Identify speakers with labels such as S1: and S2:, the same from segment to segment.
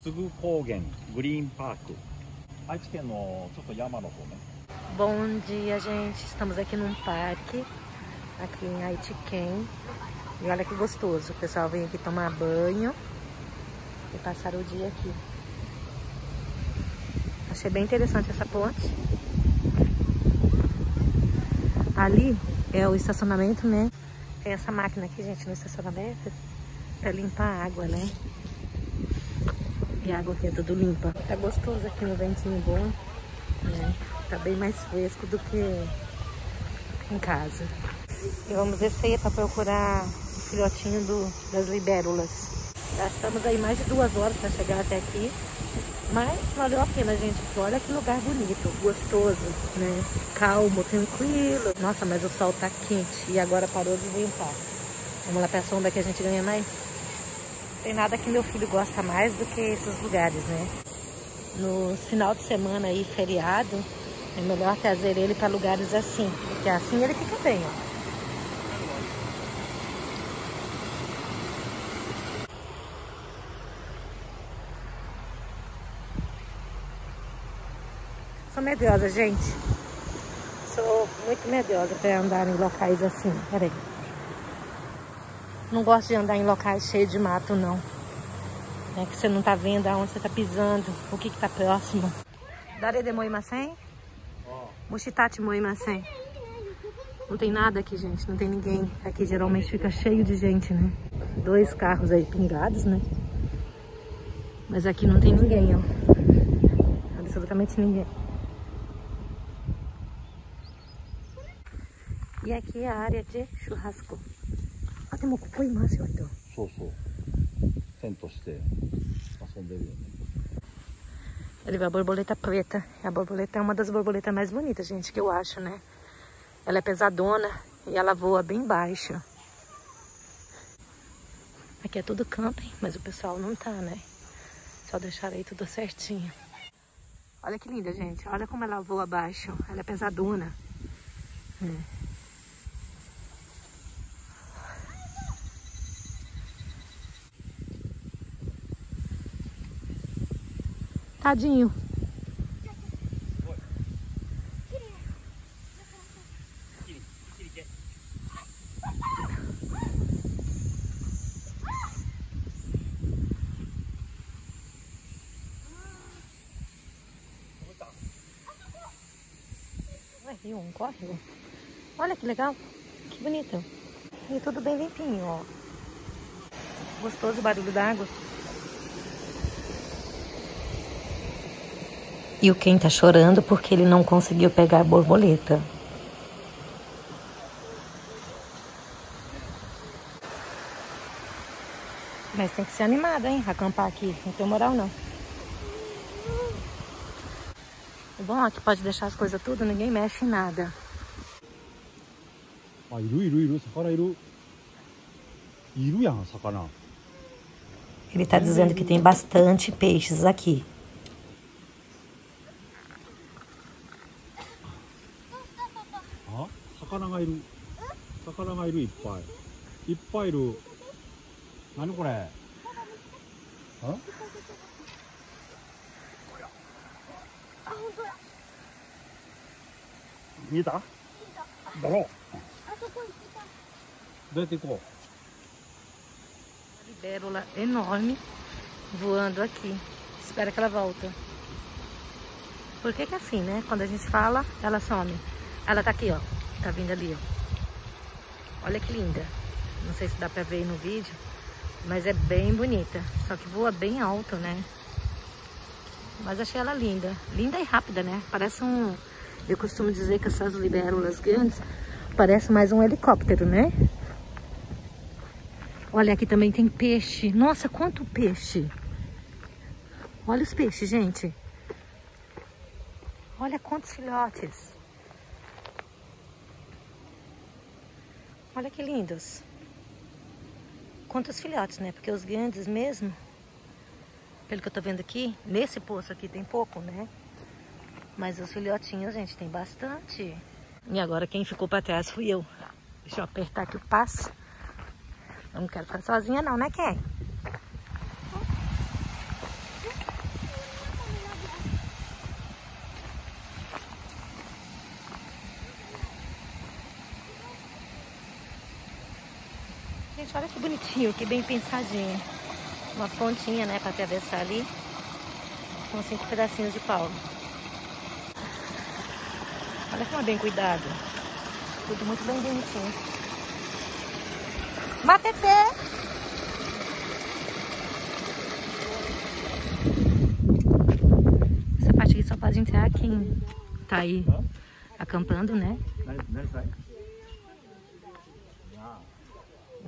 S1: 津具高原グリーンパーク愛知県のちょっと山の方ね
S2: Bom dia, gente. Estamos aqui num parque, aqui em Aitiquém. E olha que gostoso. O pessoal vem aqui tomar banho e passar o dia aqui. Achei bem interessante essa ponte. Ali é o estacionamento, né? Tem essa máquina aqui, gente, no estacionamento para limpar a água, né? A água aqui é tudo limpa. Tá gostoso aqui no ventinho bom, né? Tá bem mais fresco do que em casa. E vamos descer para procurar o filhotinho do, das libérulas. Gastamos aí mais de duas horas para chegar até aqui. Mas valeu a pena, gente, olha que lugar bonito, gostoso, né? Calmo, tranquilo. Nossa, mas o sol tá quente e agora parou de ventar. Vamos lá pra sombra que a gente ganha mais? Tem nada que meu filho gosta mais do que esses lugares, né? No final de semana aí, feriado, é melhor trazer ele para lugares assim, porque assim ele fica bem, ó. Sou medrosa, gente. Sou muito medrosa para andar em locais assim. Peraí. Não gosto de andar em locais cheios de mato, não. É que você não tá vendo aonde você tá pisando, o que que tá próximo. Dare de moimasen? Mushitati moimasen. Não tem nada aqui, gente. Não tem ninguém. Aqui geralmente fica cheio de gente, né? Dois carros aí pingados, né? Mas aqui não tem ninguém, ó. Absolutamente ninguém. E aqui é a área de churrasco. Ah, tem uma cocô imensa, então.
S1: そうそうテントして遊んでるよね
S2: Ele vê a borboleta preta. A borboleta é uma das borboletas mais bonitas, gente, que eu acho, né? Ela é pesadona e ela voa bem baixo. Aqui é tudo camping, mas o pessoal não tá, né? Só deixaram aí tudo certinho. Olha que linda, gente. Olha como ela voa baixo. Ela é pesadona. É. Tadinho. Ué, um córrego. Olha que legal. Que bonito. E tudo bem limpinho, ó. Gostoso o barulho da e o Ken está chorando porque ele não conseguiu pegar a borboleta. Mas tem que ser animado, hein? Acampar aqui. Não tem moral, não. O bom é que pode deixar as coisas tudo, ninguém mexe em nada.
S1: Ah, iru, iru, iru, sakana, iru. Iru, sakana.
S2: Ele está dizendo que tem bastante peixes aqui.
S1: がいる魚がいるいっぱいいっぱいいる何これあ見えただろうどうやって行こ
S2: Libélula enorme voando aqui. Espera que ela volta. Por que que é assim, né? Quando a gente fala, ela some. Ela tá aqui, ó. Tá vindo ali, ó. Olha que linda. Não sei se dá pra ver no vídeo, mas é bem bonita. Só que voa bem alto, né? Mas achei ela linda. Linda e rápida, né? Parece um... Eu costumo dizer que essas libélulas grandes parece mais um helicóptero, né? Olha, aqui também tem peixe. Nossa, quanto peixe! Olha os peixes, gente. Olha quantos filhotes. Olha que lindos. Quantos filhotes, né? Porque os grandes mesmo, pelo que eu tô vendo aqui, nesse poço aqui tem pouco, né? Mas os filhotinhos, gente, tem bastante. E agora quem ficou pra trás fui eu. Deixa eu apertar aqui o passo. Eu não quero ficar sozinha não, né, Ken? Gente, olha que bonitinho, que bem pensadinho. Uma pontinha, né, pra atravessar ali. Com cinco pedacinhos de pau. Olha como é bem cuidado. Tudo muito bem bonitinho. Matetê! Essa parte aqui só pode entrar quem tá aí acampando, né?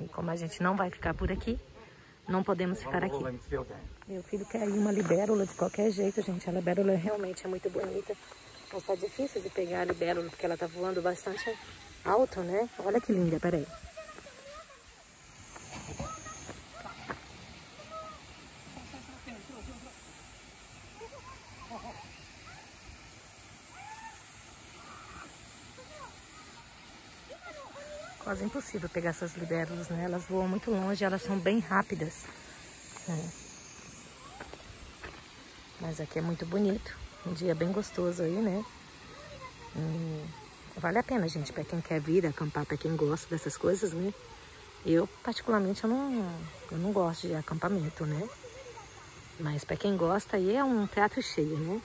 S2: E como a gente não vai ficar por aqui, não podemos ficar aqui. Meu filho quer ir uma libélula de qualquer jeito, gente. A libélula realmente é muito bonita. Mas tá difícil de pegar a libélula porque ela tá voando bastante alto, né? Olha que linda, peraí. Quase impossível pegar essas libélulas, né? Elas voam muito longe, elas são bem rápidas. né? Mas aqui é muito bonito. Um dia bem gostoso aí, né? E vale a pena, gente, para quem quer vir acampar, para quem gosta dessas coisas, né? Eu, particularmente, eu não, eu não gosto de acampamento, né? Mas para quem gosta, aí é um prato cheio, né?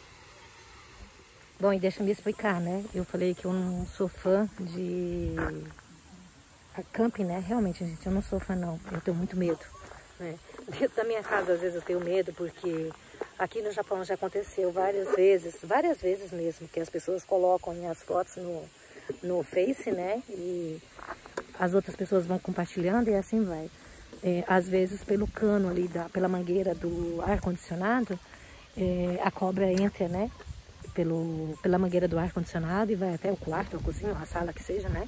S2: Bom, e deixa eu me explicar, né? Eu falei que eu não sou fã de camping, né? Realmente, gente, eu não sou fã, não. Eu tenho muito medo, né? Dentro da minha casa, às vezes, eu tenho medo, porque aqui no Japão já aconteceu várias vezes, várias vezes mesmo, que as pessoas colocam minhas fotos no, no Face, né? E as outras pessoas vão compartilhando e assim vai. É, às vezes, pelo cano ali, da, pela mangueira do ar-condicionado, é, a cobra entra, né? Pelo, pela mangueira do ar-condicionado e vai até o quarto, a cozinha, a sala que seja, né?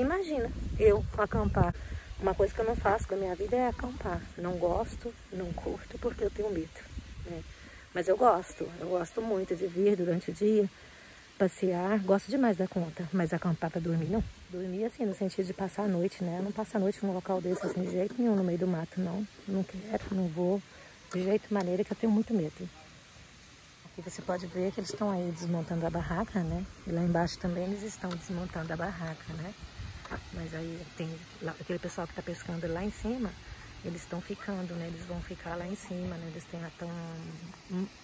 S2: Imagina eu acampar. Uma coisa que eu não faço da minha vida é acampar. Não gosto, não curto, porque eu tenho medo. Né? Mas eu gosto, eu gosto muito de vir durante o dia, passear, gosto demais da conta. Mas acampar para dormir, não. Dormir assim, no sentido de passar a noite, né? Eu não passo a noite num local desse assim, de jeito nenhum, no meio do mato, não. Não quero, não vou. De jeito maneira que eu tenho muito medo. Aqui você pode ver que eles estão aí desmontando a barraca, né? E lá embaixo também eles estão desmontando a barraca, né? Mas aí tem lá, aquele pessoal que está pescando lá em cima, eles estão ficando, né? Eles vão ficar lá em cima, né? Eles têm tão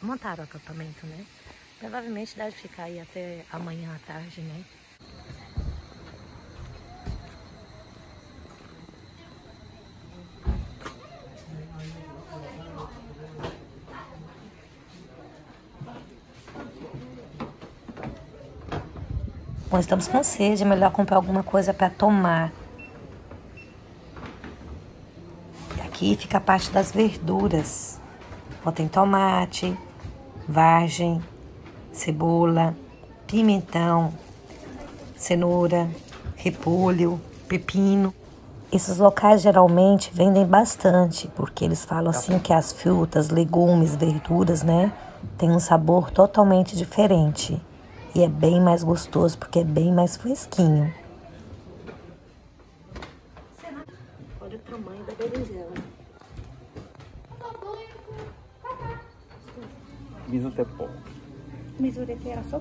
S2: montaram o acampamento, né? Provavelmente deve ficar aí até amanhã à tarde, né? Bom, estamos com sede, é melhor comprar alguma coisa para tomar. Aqui fica a parte das verduras. Ó, tem tomate, vagem, cebola, pimentão, cenoura, repolho, pepino. Esses locais geralmente vendem bastante, porque eles falam assim que as frutas, legumes, verduras, né, tem um sabor totalmente diferente. E é bem mais gostoso porque é bem mais fresquinho. Olha o tamanho da berinjela.
S1: Miso tepó. Miso
S2: tepó era
S1: só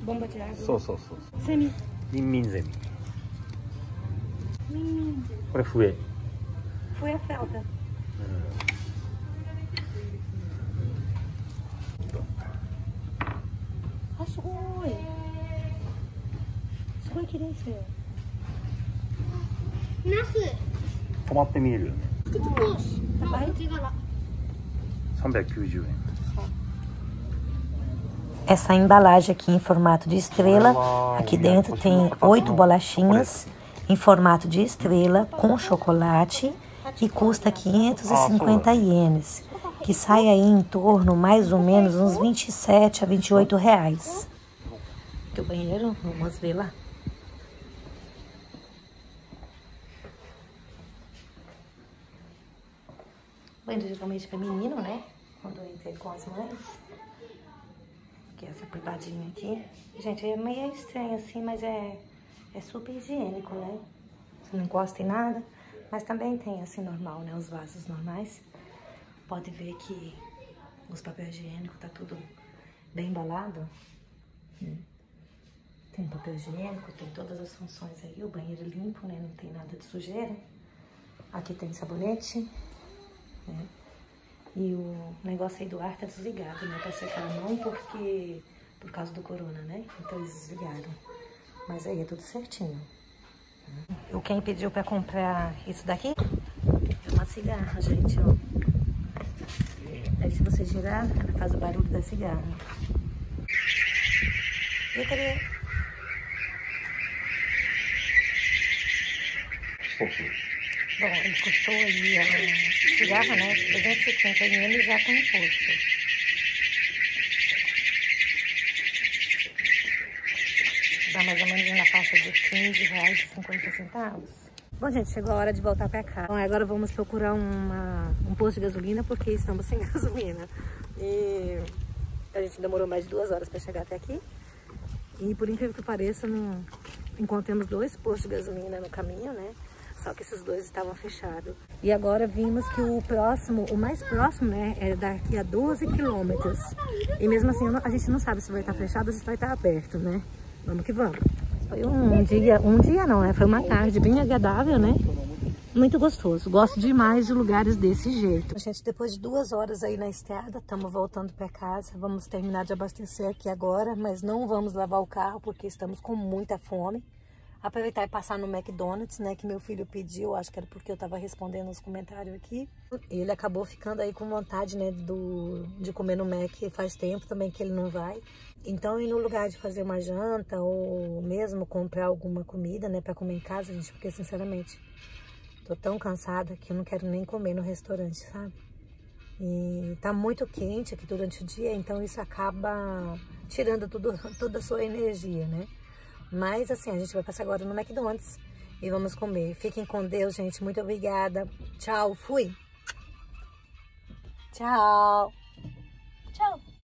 S1: Bomba de água. Só, só,
S2: só. Semi. Nimin semi.
S1: Nimin. Ora fui.
S2: Foi a felda. Eh. すごい。すごい綺麗ですよ。
S3: ナス
S1: 止まって見えるよね
S2: 高い
S3: こっち柄
S1: 390円
S2: Essa embalagem aqui em formato de estrela. Aqui dentro tem oito bolachinhas em formato de estrela com chocolate e custa 550 ienes, que sai aí em torno mais ou menos uns 27 a 28 reais. Teu banheiro, vamos ver lá. Banheiro geralmente para menino, né? Quando eu entrei com as mães. Que é essa privadinha aqui. Gente, é meio estranho assim, mas é, é super higiênico, né? Você não encosta em nada. Mas também tem assim normal, né? Os vasos normais. Pode ver que os papéis higiênicos tá tudo bem embalado. Hum. Tem papel higiênico, tem todas as funções aí. O banheiro limpo, né? Não tem nada de sujeira. Aqui tem sabonete, né? E o negócio aí do ar tá desligado, né? Pra secar a mão porque... Por causa do corona, né? Então eles desligaram. Mas aí é tudo certinho. O quem pediu pra comprar isso daqui é uma cigarra, gente, ó. Aí se você girar, ela faz o barulho da cigarra. Eu queria... Bom, ele custou aí a cigarra, né? 350 ml já com imposto. Dá mais ou menos na faixa de 15 reais e 50 centavos. Bom, gente, chegou a hora de voltar pra cá. Bom, agora vamos procurar uma, um posto de gasolina porque estamos sem gasolina. E a gente demorou mais de duas horas para chegar até aqui. E por incrível que pareça, não encontramos dois postos de gasolina no caminho, né? Só que esses dois estavam fechados. E agora vimos que o próximo, o mais próximo, né, é daqui a 12 quilômetros. E mesmo assim, a gente não sabe se vai estar fechado ou se vai estar aberto, né? Vamos que vamos. Foi um dia, um dia não, né? Foi uma tarde bem agradável, né? Muito gostoso. Gosto demais de lugares desse jeito. Gente, depois de duas horas aí na estrada, estamos voltando para casa. Vamos terminar de abastecer aqui agora, mas não vamos lavar o carro porque estamos com muita fome. Aproveitar e passar no McDonald's, né, que meu filho pediu, acho que era porque eu tava respondendo os comentários aqui. Ele acabou ficando aí com vontade, né, do, de comer no Mac faz tempo também que ele não vai. Então, ir no lugar de fazer uma janta ou mesmo comprar alguma comida, né, para comer em casa, gente, porque sinceramente, tô tão cansada que eu não quero nem comer no restaurante, sabe? E tá muito quente aqui durante o dia, então isso acaba tirando tudo, toda a sua energia, né? Mas assim, a gente vai passar agora no McDonald's e vamos comer. Fiquem com Deus, gente. Muito obrigada. Tchau, fui. Tchau.